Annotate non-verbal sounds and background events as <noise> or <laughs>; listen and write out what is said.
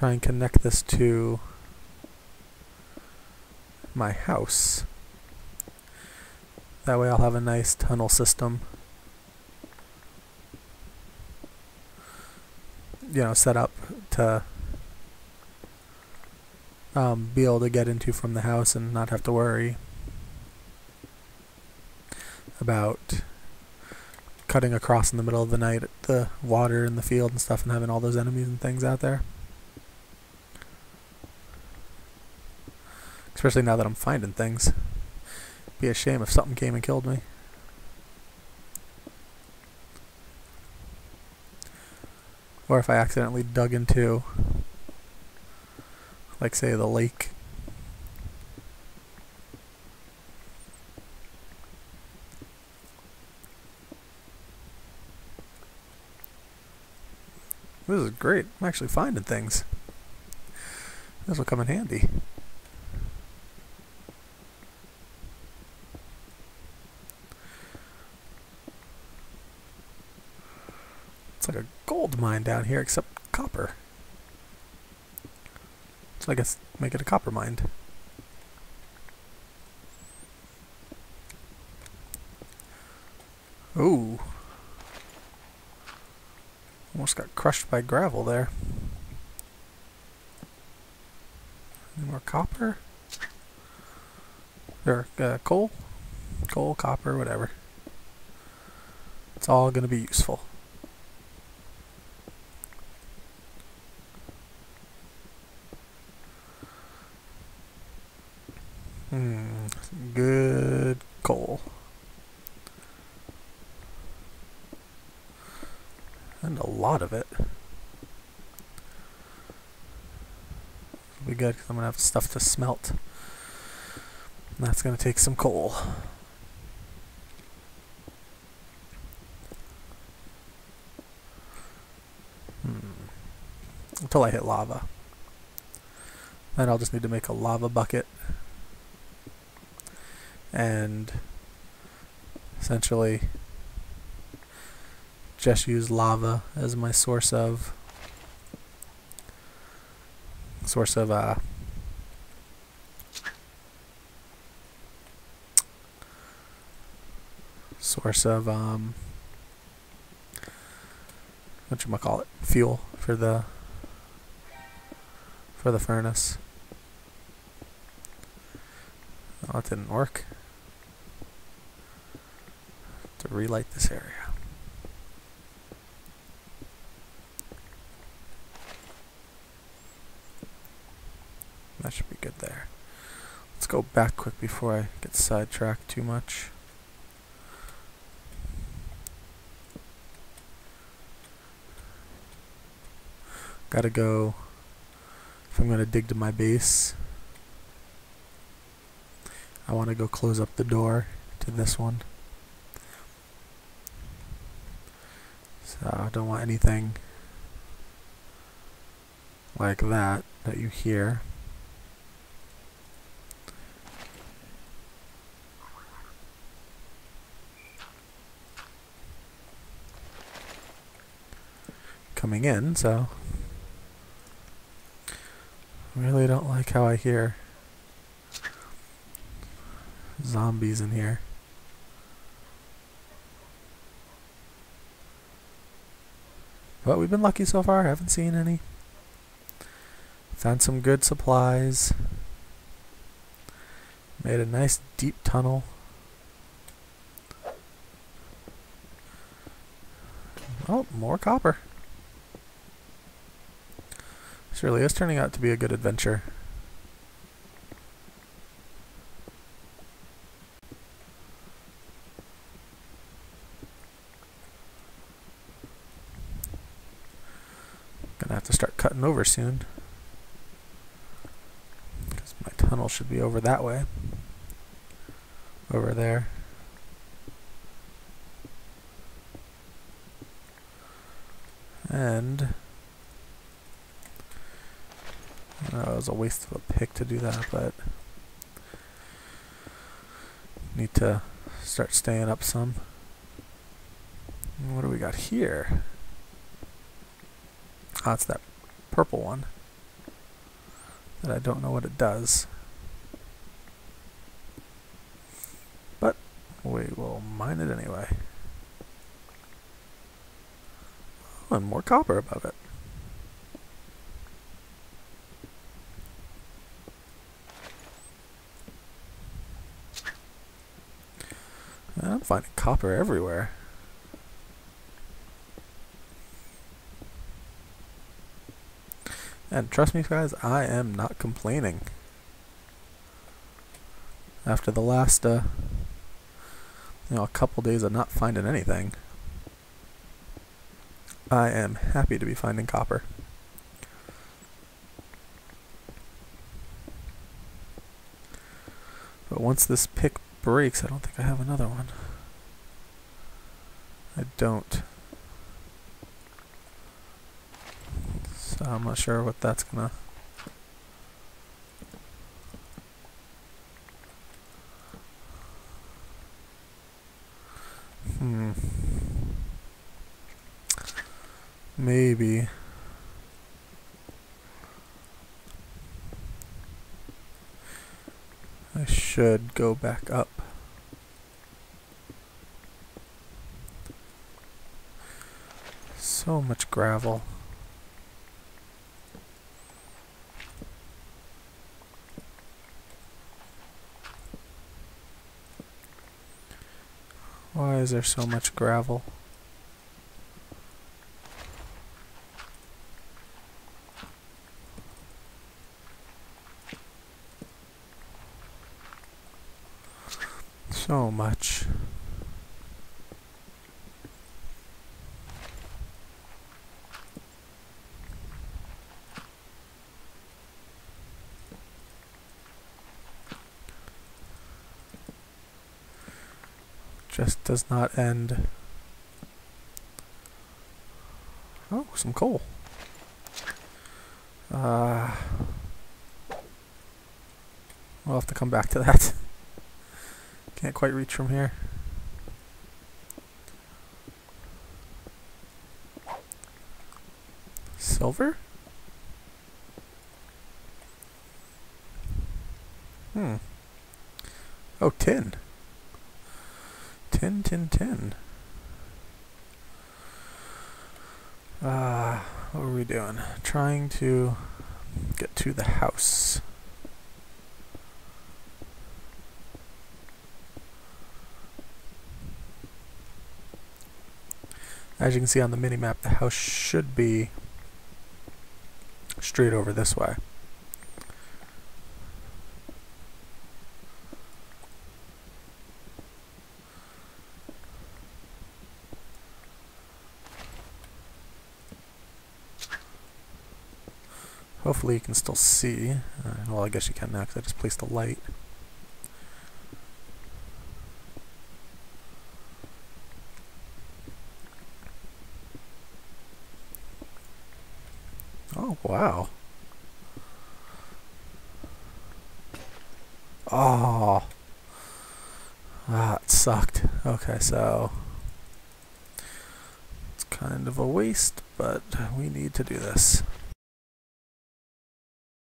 try and connect this to my house. That way I'll have a nice tunnel system. You know, set up to um, be able to get into from the house and not have to worry about cutting across in the middle of the night the water in the field and stuff and having all those enemies and things out there. Especially now that I'm finding things. Be a shame if something came and killed me. Or if I accidentally dug into, like say, the lake. This is great. I'm actually finding things. This will come in handy. It's like a gold mine down here, except copper. So I guess make it a copper mine. Ooh. Almost got crushed by gravel there. Any more copper? Or uh, coal? Coal, copper, whatever. It's all going to be useful. Hmm, good coal. And a lot of it. It'll be good because I'm going to have stuff to smelt. And that's going to take some coal. Hmm. Until I hit lava. Then I'll just need to make a lava bucket and essentially just use lava as my source of source of uh source of um what you might call it fuel for the for the furnace. Oh that didn't work to relight this area. That should be good there. Let's go back quick before I get sidetracked too much. Gotta go, if I'm gonna dig to my base, I want to go close up the door to this one. So I don't want anything like that that you hear. Coming in, so really don't like how I hear zombies in here. But we've been lucky so far. Haven't seen any. Found some good supplies. Made a nice deep tunnel. Oh, more copper. This really is turning out to be a good adventure. Gonna have to start cutting over soon. Because my tunnel should be over that way. Over there. And it was a waste of a pick to do that, but need to start staying up some. What do we got here? Oh, it's that purple one. that I don't know what it does. But we will mine it anyway. Oh, and more copper above it. I'm finding copper everywhere. And trust me guys, I am not complaining. After the last, uh, you know, a couple days of not finding anything, I am happy to be finding copper. But once this pick breaks, I don't think I have another one. I don't. So I'm not sure what that's gonna... Hmm. Maybe. I should go back up. So much gravel. Why is there so much gravel? So much. Just does not end. Oh, some coal. Uh, we'll have to come back to that. <laughs> Can't quite reach from here. Silver? Hmm. Oh, tin. 10, 10, 10. Uh, what are we doing? Trying to get to the house. As you can see on the mini-map, the house should be straight over this way. Hopefully you can still see. Uh, well, I guess you can now because I just placed a light. Oh, wow. Oh. It sucked. Okay, so... It's kind of a waste, but we need to do this.